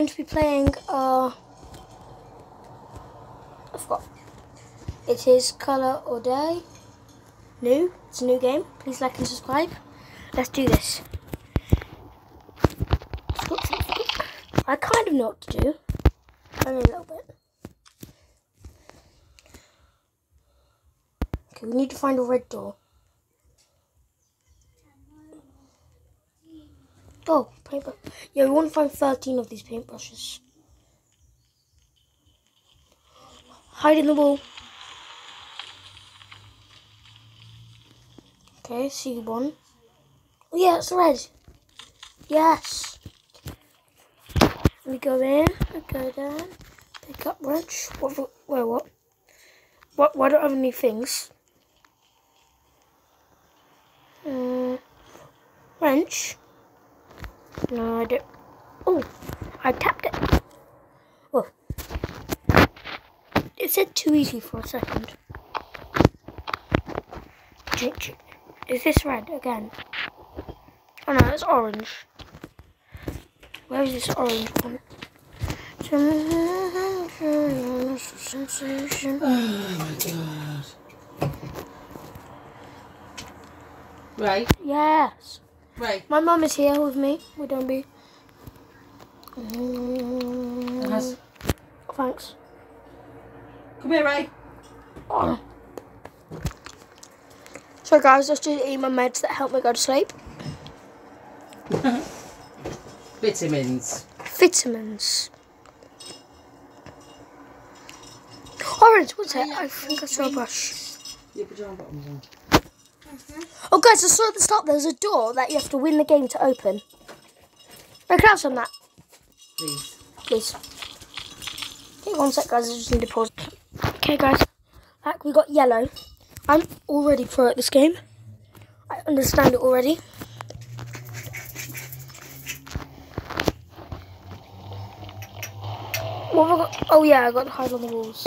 going to be playing, uh, I forgot. It is Colour or Die. New. It's a new game. Please like and subscribe. Let's do this. I kind of know what to do. Only a little bit. Okay, we need to find a red door. Oh, paintbrush. Yeah, we want to find 13 of these paintbrushes. Hide in the wall. Okay, see one. Oh yeah, it's red. Yes. We go in, we go down, pick up wrench. What, where, what? What, why don't I have any things? Uh, wrench. No, I don't. Oh, I tapped it. Oh. It said too easy for a second. Is this red again? Oh no, it's orange. Where is this orange one? Sensation. Oh my god. Right, Yes. Right. My mum is here with me. We don't be. Has- Thanks. Come here, Ray. Oh. So guys, let's just eat my meds that help me go to sleep. Vitamins. Vitamins. Orange, what's it? I think I saw a brush. Your pajama bottoms on. Mm-hmm. Oh guys, I saw at the start there's a door that you have to win the game to open. I can I have some that, Please. please. Okay, one sec guys, I just need to pause. Okay guys, back we got yellow. I'm already pro at this game. I understand it already. What have I got? Oh yeah, I got to hide on the walls.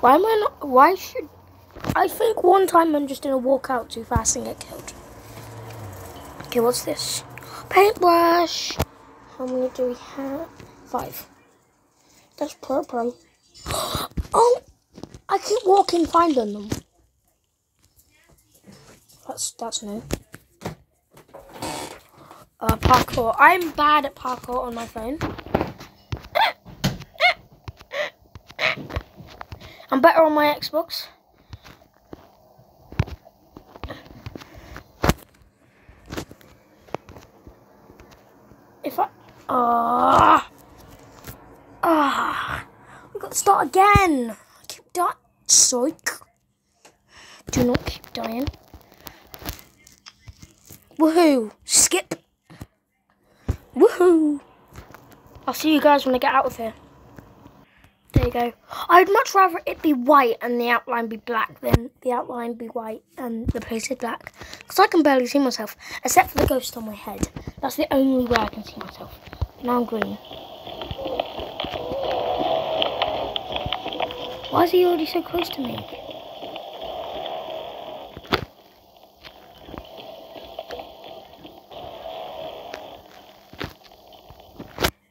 Why am I not? Why should? I think one time I'm just gonna walk out too fast and get killed. Okay, what's this? Paintbrush. How many do we have? Five. That's purple. Oh, I keep walking finding them. That's that's new. Uh, parkour. I'm bad at parkour on my phone. I'm better on my Xbox. If I. Ah. Ah. Start again. I keep dying. Psych. Do not keep dying. Woohoo. Skip. Woohoo. I'll see you guys when I get out of here. There you go. I'd much rather it be white and the outline be black than the outline be white and the place is black. Because I can barely see myself, except for the ghost on my head. That's the only way I can see myself. Now I'm green. Why is he already so close to me?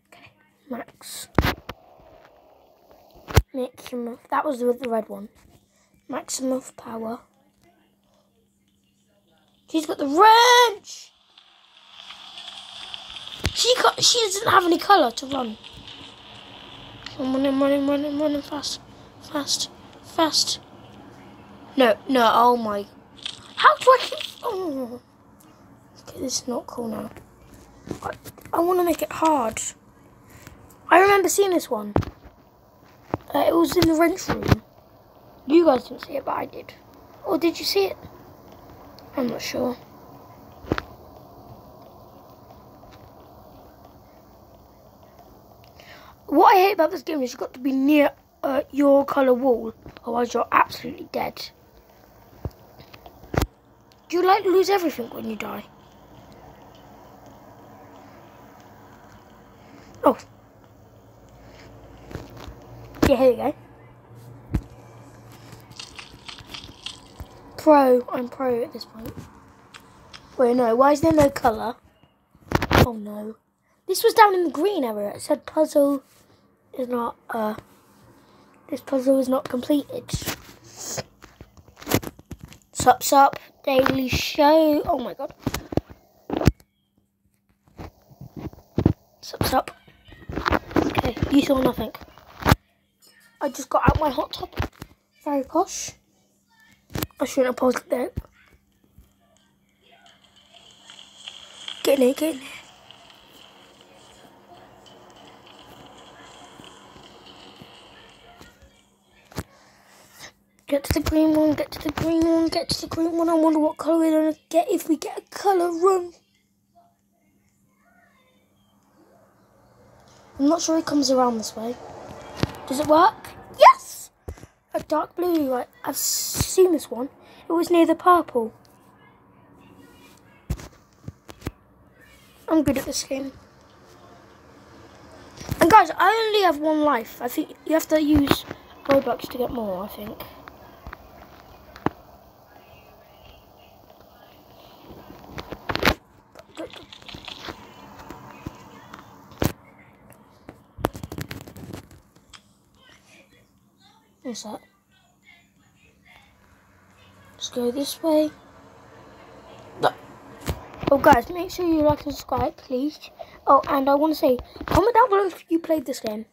Okay, Max. Maximum. That was with the red one. Maximum power. She's got the wrench. She got. She doesn't have any color to run. I'm running, running, running, running fast, fast, fast. No, no. Oh my. How do I keep? Oh. Okay, this is not cool now. I, I want to make it hard. I remember seeing this one. Uh, it was in the wrench room. You guys didn't see it, but I did. Or did you see it? I'm not sure. What I hate about this game is you've got to be near uh, your colour wall, otherwise you're absolutely dead. Do you like lose everything when you die? Oh. Yeah, here you go. Pro. I'm pro at this point. Wait, no. Why is there no colour? Oh no. This was down in the green area. It said puzzle is not, uh, this puzzle is not completed. Sup, sup, daily show. Oh my god. Sup, sup. Okay, you saw nothing. I just got out my hot tub. Very posh. I shouldn't have paused it. Get in get in. Get to the green one, get to the green one, get to the green one. I wonder what colour we're going to get if we get a colour run. I'm not sure it comes around this way. Does it work? Yes! A dark blue, right? I've seen this one. It was near the purple. I'm good at this game. And guys, I only have one life. I think you have to use Robux to get more, I think. What's that? Let's go this way. Oh, guys, make sure you like and subscribe, please. Oh, and I want to say, comment down below if you played this game.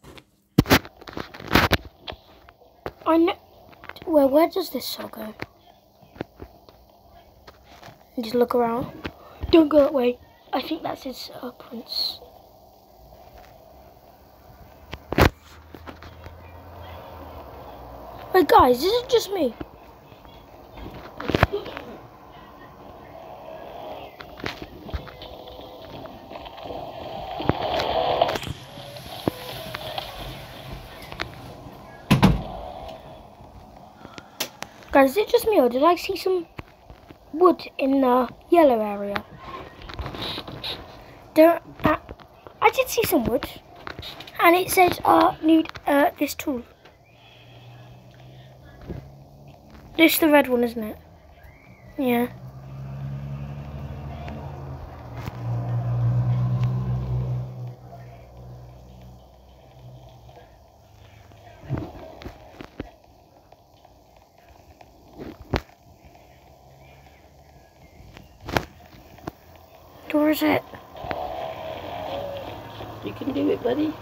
I know. Where where does this shell go? Just look around. Don't go that way. I think that's his uh, prince. Wait, guys, is it just me? Guys, is it just me or did I see some wood in the yellow area? There, uh, I did see some wood, and it said, uh, need uh, this tool. This is the red one, isn't it? Yeah. Where is it? You can do it, buddy.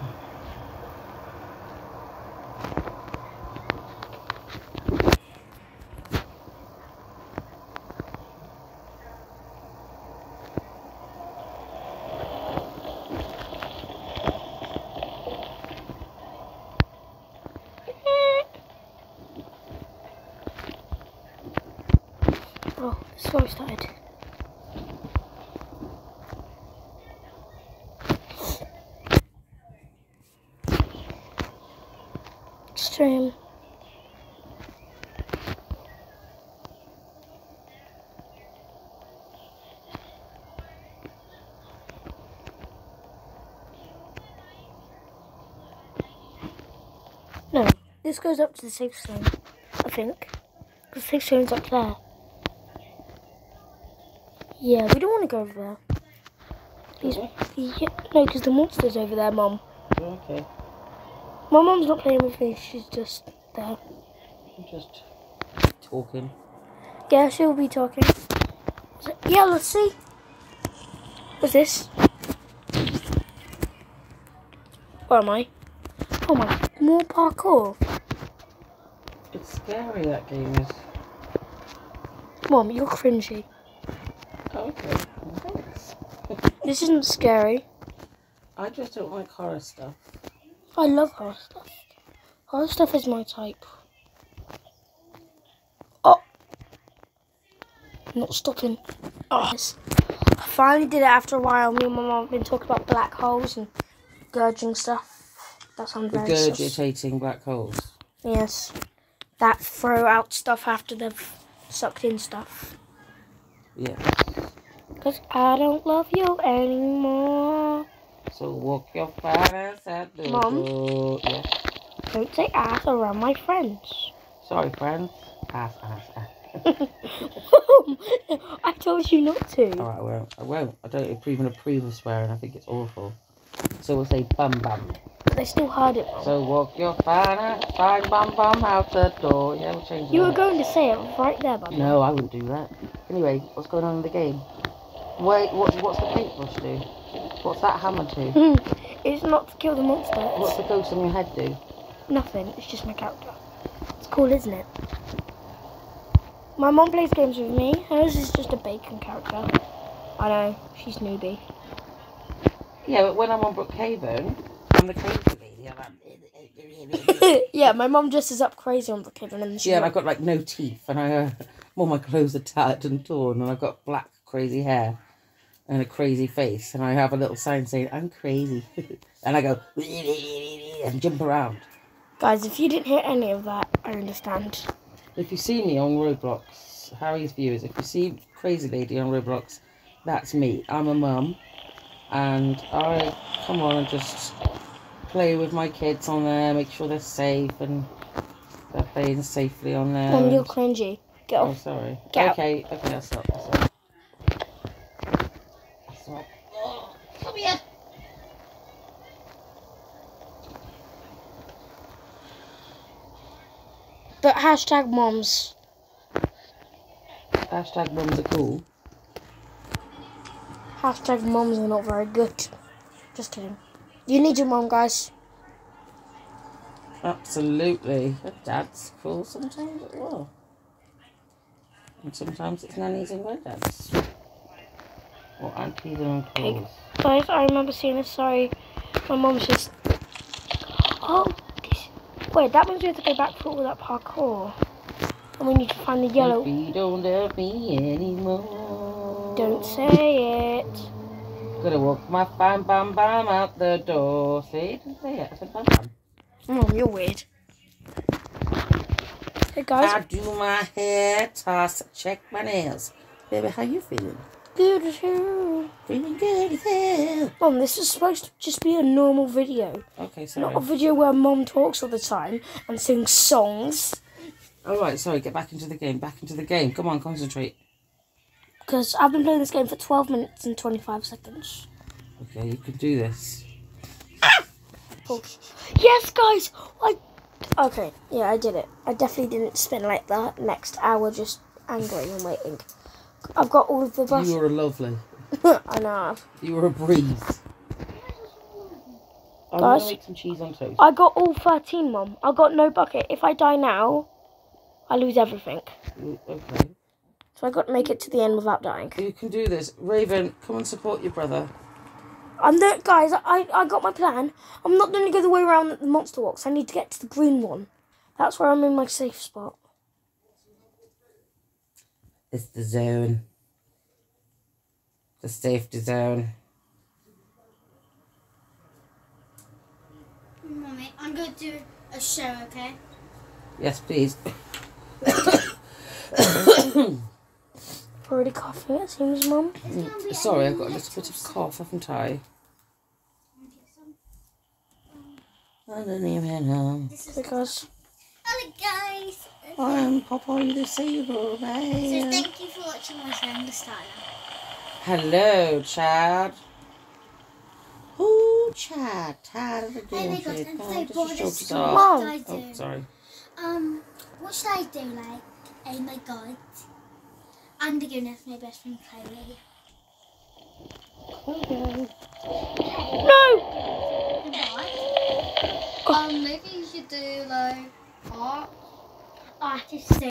Oh, this one started. Stream. No, this goes up to the safe zone, I think. Because The safe zone's up there. Yeah, we don't want to go over there. These, yeah, no, because the monster's over there, Mum. Okay. My mum's not playing with me, she's just there. I'm just talking. Yeah, she'll be talking. Yeah, let's see. What's this? Where am I? Oh my, more parkour. It's scary, that game is. Mom, you're cringy. Oh, okay. Thanks. This isn't scary. I just don't like horror stuff. I love horror stuff. Horror stuff is my type. Oh. Not stopping. Oh. I finally did it after a while. Me and my mum have been talking about black holes and gurging stuff. That sounds very sus. Regurgitating black holes. Yes. That throw out stuff after they've sucked in stuff. Yeah. Because I don't love you anymore. So walk your fat ass at the Mum? door. Yeah. Don't say ass around my friends. Sorry, friends. Ass, ass, ass. I told you not to. Alright, I won't. I won't. I don't even approve of swearing. I think it's awful. So we'll say bum bum. But they still heard it wrong. So walk your fine, fine bum bum out the door. Yeah, we'll change You were going to say it right there, Bubba. No, I wouldn't do that. Anyway, what's going on in the game? Wait, what, what's the paintbrush do? What's that hammer do? it's not to kill the monster. What's the ghost on your head do? nothing. It's just my character. It's cool, isn't it? My mom plays games with me. Hers is just a bacon character. I know. She's newbie. Yeah, but when I'm on Brookhaven, I'm the crazy eh, eh, eh, lady. Like, yeah, my mom dresses up crazy on Brookhaven and she yeah, and I've got like no teeth, and I, uh, all my clothes are tattered and torn, and I've got black crazy hair and a crazy face, and I have a little sign saying I'm crazy, and I go and jump around. Guys, if you didn't hear any of that, I understand. If you see me on Roblox, Harry's viewers, if you see Crazy Lady on Roblox, that's me. I'm a mum, and I come on and just play with my kids on there, make sure they're safe and they're playing safely on there. Mom, you're cringy. Get oh, off. Oh, sorry. Get okay, okay, that's not. That's not. That's not. Oh, come here. But hashtag moms. Hashtag moms are cool. Hashtag moms are not very good. Just kidding. You need your mom, guys. Absolutely. But dad's cool sometimes as well. And sometimes it's nannies and granddads. Or aunties and uncles. Guys, I remember seeing this. Sorry. My mom's just. Oh, this. Wait, that means we have to go back through all that parkour. And we need to find the yellow. If you don't love me anymore. Don't say it. Gonna walk my bam bam bam out the door. See? Didn't say it. I said bam bam. Mom, you're weird. Hey guys. I do my hair, toss, check my nails. Baby, how you feeling? good too. Feeling good as hell. Mom, this is supposed to just be a normal video, Okay, sorry. not a video where Mom talks all the time and sings songs. All right, sorry. Get back into the game. Back into the game. Come on, concentrate. Because I've been playing this game for 12 minutes and 25 seconds. Okay, you can do this. Cool. Yes, guys! I. Okay, yeah, I did it. I definitely didn't spend like the next hour just angry and waiting. I've got all of the buses. You were lovely. I know. You were a breeze. I'm Guys? gonna make some cheese on toast. I got all 13, Mom. I got no bucket. If I die now, I lose everything. Mm, okay. So I got to make it to the end without dying. You can do this. Raven, come and support your brother. I'm the guys. I I got my plan. I'm not going to go the way around the monster walks. I need to get to the green one. That's where I'm in my safe spot. It's the zone. The safety zone. Mommy, I'm going to do a show, okay? Yes, please. Already coughing. It seems, Mum. Sorry, I've got a little bit of cough, haven't I? I don't even know. Because Hello, guys. I'm Popeye the Sailor So Man. thank you for watching my friend, the Starla. Hello, Chad. Oh, Chad. Tired of the Oh my game. God. I'm Come so bored your of job's school. off. What Mom. do I do? Oh, sorry. Um, what should I do? Like, oh my god. I'm the goodness, my best friend Chloe. no. What? Um, maybe you should do like art. Artist